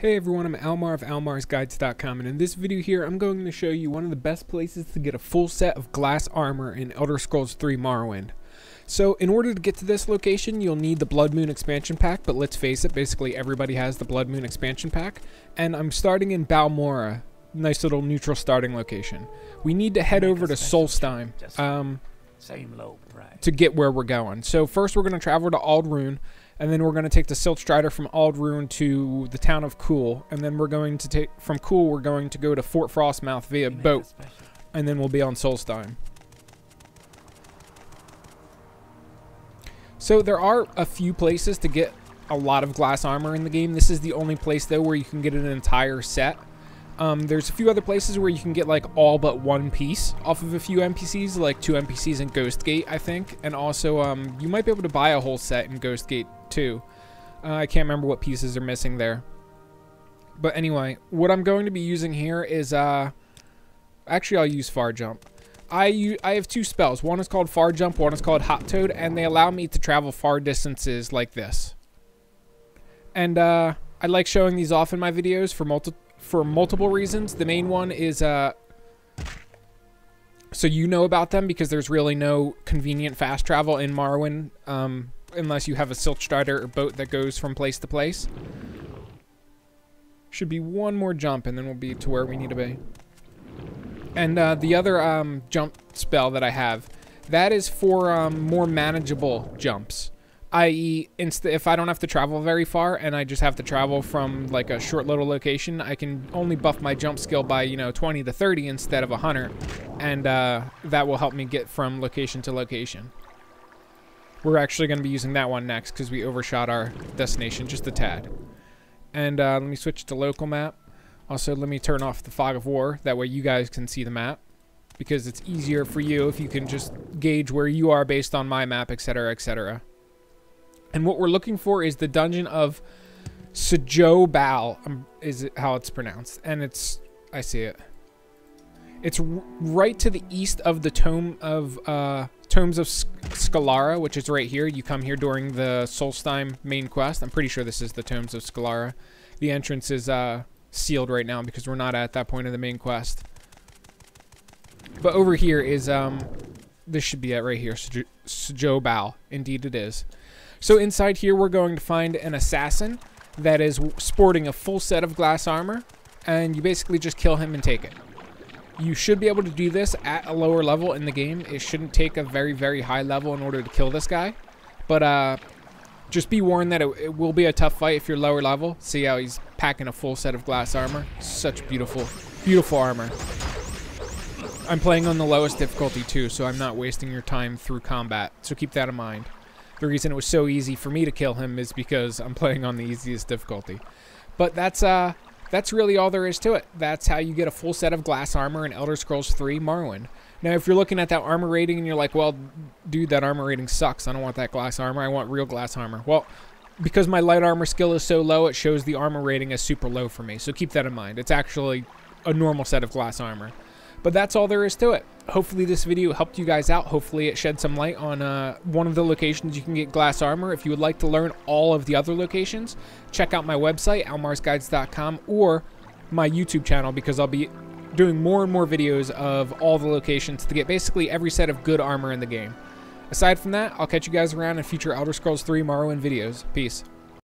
Hey everyone, I'm Almar of almarsguides.com and in this video here I'm going to show you one of the best places to get a full set of glass armor in Elder Scrolls 3 Morrowind. So in order to get to this location you'll need the Bloodmoon expansion pack, but let's face it, basically everybody has the Bloodmoon expansion pack, and I'm starting in Balmora, nice little neutral starting location. We need to head over to Solstheim um, to get where we're going. So first we're going to travel to Ald'ruhn, and then we're going to take the Silt Strider from Ald'ruhn to the town of Khuul, and then we're going to take from Khuul we're going to go to Fort Frostmoth via boat, and then we'll be on Solstheim. So there are a few places to get a lot of glass armor in the game. This is the only place though where you can get an entire set. Um, there's a few other places where you can get like all but one piece off of a few NPCs, like two NPCs in Ghostgate, I think. And also, um, you might be able to buy a whole set in Ghostgate too. Uh, I can't remember what pieces are missing there. But anyway, what I'm going to be using here is, uh, actually I'll use Far Jump. I, I have two spells. One is called Far Jump, one is called Hot Toad, and they allow me to travel far distances like this. And, uh, I like showing these off in my videos for multi for multiple reasons. The main one is uh, so you know about them because there's really no convenient fast travel in Morrowind um, unless you have a Silt Strider or boat that goes from place to place. Should be one more jump and then we'll be to where we need to be. And uh, the other um, jump spell that I have, that is for um, more manageable jumps i.e. if I don't have to travel very far and I just have to travel from like a short little location, I can only buff my jump skill by, you know, 20 to 30 instead of 100. And uh, that will help me get from location to location. We're actually going to be using that one next because we overshot our destination just a tad. And uh, let me switch to local map. Also, let me turn off the fog of war. That way you guys can see the map. Because it's easier for you if you can just gauge where you are based on my map, etc., etc. And what we're looking for is the dungeon of Sjobal, um, is how it's pronounced. And it's, I see it. It's right to the east of the Tome of, uh, Tomes of Skaalara, which is right here. You come here during the Solstheim main quest. I'm pretty sure this is the Tomes of Skaalara. The entrance is, uh, sealed right now because we're not at that point of the main quest. But over here is, um, this should be it right here, Sjobal. Indeed it is. So inside here, we're going to find an assassin that is sporting a full set of glass armor, and you basically just kill him and take it. You should be able to do this at a lower level in the game. It shouldn't take a very, very high level in order to kill this guy. But uh, just be warned that it, it will be a tough fight if you're lower level. See how he's packing a full set of glass armor? Such beautiful, beautiful armor. I'm playing on the lowest difficulty too, so I'm not wasting your time through combat. So keep that in mind the reason it was so easy for me to kill him is because I'm playing on the easiest difficulty. But that's uh that's really all there is to it. That's how you get a full set of glass armor in Elder Scrolls 3 Morrowind. Now, if you're looking at that armor rating and you're like, well, dude, that armor rating sucks. I don't want that glass armor. I want real glass armor. Well, because my light armor skill is so low, it shows the armor rating as super low for me. So keep that in mind. It's actually a normal set of glass armor. But that's all there is to it. Hopefully this video helped you guys out. Hopefully it shed some light on uh, one of the locations you can get glass armor. If you would like to learn all of the other locations, check out my website, almarsguides.com, or my YouTube channel because I'll be doing more and more videos of all the locations to get basically every set of good armor in the game. Aside from that, I'll catch you guys around in future Elder Scrolls 3 Morrowind videos. Peace.